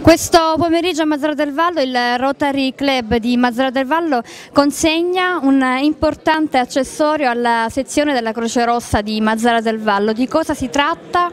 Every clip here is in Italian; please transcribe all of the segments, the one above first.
Questo pomeriggio a Mazzara del Vallo il Rotary Club di Mazzara del Vallo consegna un importante accessorio alla sezione della Croce Rossa di Mazzara del Vallo. Di cosa si tratta?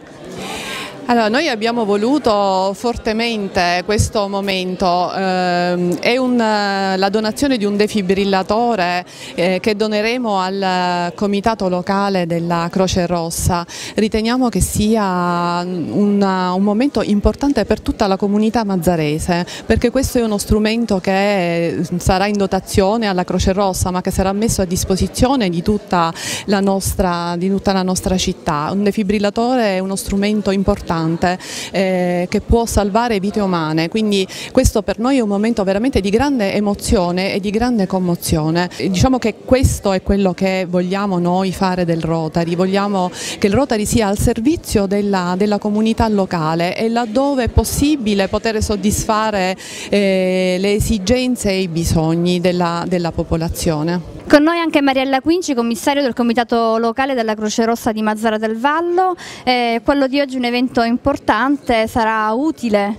Allora, noi abbiamo voluto fortemente questo momento, eh, è un, la donazione di un defibrillatore eh, che doneremo al comitato locale della Croce Rossa, riteniamo che sia una, un momento importante per tutta la comunità mazzarese perché questo è uno strumento che sarà in dotazione alla Croce Rossa ma che sarà messo a disposizione di tutta la nostra, di tutta la nostra città, un defibrillatore è uno strumento importante importante eh, che può salvare vite umane, quindi questo per noi è un momento veramente di grande emozione e di grande commozione. Diciamo che questo è quello che vogliamo noi fare del Rotary, vogliamo che il Rotary sia al servizio della, della comunità locale e laddove è possibile poter soddisfare eh, le esigenze e i bisogni della, della popolazione. Con noi anche Mariella Quinci, commissario del Comitato Locale della Croce Rossa di Mazzara del Vallo. Eh, quello di oggi è un evento importante, sarà utile?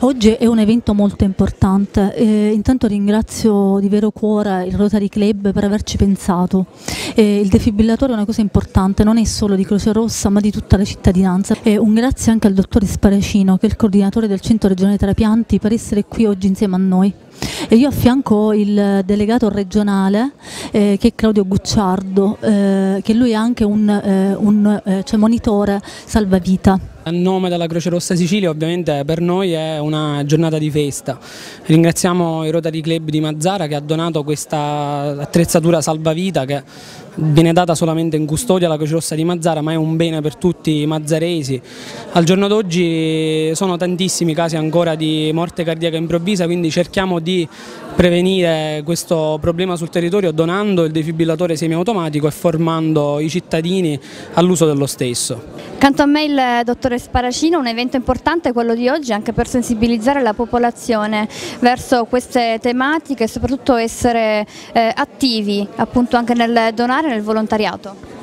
Oggi è un evento molto importante, eh, intanto ringrazio di vero cuore il Rotary Club per averci pensato. Eh, il defibrillatore è una cosa importante, non è solo di Croce Rossa ma di tutta la cittadinanza. Eh, un grazie anche al dottor Sparacino che è il coordinatore del Centro Regionale Trapianti per essere qui oggi insieme a noi. E io affianco il delegato regionale eh, che è Claudio Gucciardo, eh, che lui è anche un, eh, un eh, cioè monitore salvavita. A nome della Croce Rossa Sicilia ovviamente per noi è una giornata di festa. Ringraziamo il Rotary Club di Mazzara che ha donato questa attrezzatura salvavita che viene data solamente in custodia alla Croce Rossa di Mazzara ma è un bene per tutti i mazzaresi. Al giorno d'oggi sono tantissimi casi ancora di morte cardiaca improvvisa quindi cerchiamo di prevenire questo problema sul territorio donando il defibrillatore semiautomatico e formando i cittadini all'uso dello stesso. Canto a me il dottore Sparacino, un evento importante quello di oggi anche per sensibilizzare la popolazione verso queste tematiche e soprattutto essere eh, attivi appunto anche nel donare nel volontariato.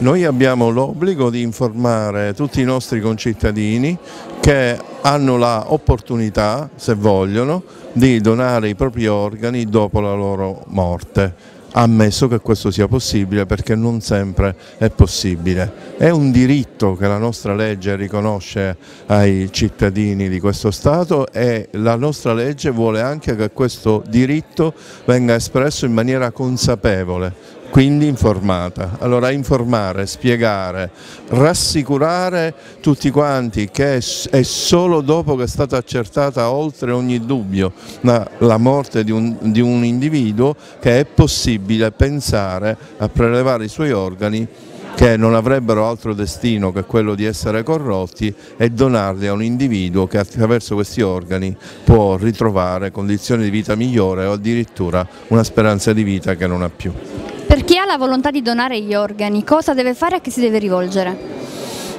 Noi abbiamo l'obbligo di informare tutti i nostri concittadini che hanno l'opportunità, se vogliono, di donare i propri organi dopo la loro morte ammesso che questo sia possibile perché non sempre è possibile. È un diritto che la nostra legge riconosce ai cittadini di questo Stato e la nostra legge vuole anche che questo diritto venga espresso in maniera consapevole quindi informata. Allora informare, spiegare, rassicurare tutti quanti che è solo dopo che è stata accertata oltre ogni dubbio la morte di un, di un individuo che è possibile pensare a prelevare i suoi organi che non avrebbero altro destino che quello di essere corrotti e donarli a un individuo che attraverso questi organi può ritrovare condizioni di vita migliore o addirittura una speranza di vita che non ha più. Per chi ha la volontà di donare gli organi, cosa deve fare e a chi si deve rivolgere?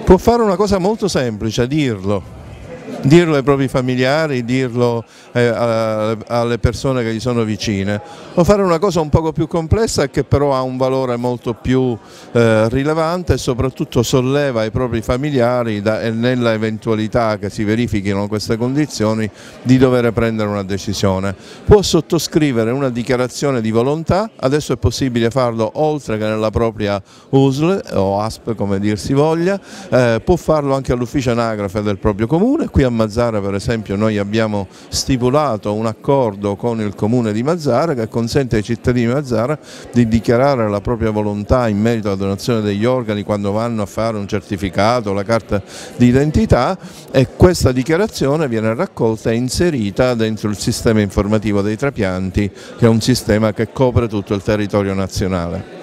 Può fare una cosa molto semplice, dirlo dirlo ai propri familiari, dirlo eh, alle persone che gli sono vicine, o fare una cosa un poco più complessa che però ha un valore molto più eh, rilevante e soprattutto solleva i propri familiari da, nella eventualità che si verifichino queste condizioni di dover prendere una decisione. Può sottoscrivere una dichiarazione di volontà, adesso è possibile farlo oltre che nella propria USL o ASP come dir si voglia, eh, può farlo anche all'ufficio anagrafe del proprio comune, qui a Mazzara per esempio noi abbiamo stipulato un accordo con il comune di Mazzara che consente ai cittadini di Mazzara di dichiarare la propria volontà in merito alla donazione degli organi quando vanno a fare un certificato, la carta di identità e questa dichiarazione viene raccolta e inserita dentro il sistema informativo dei trapianti che è un sistema che copre tutto il territorio nazionale.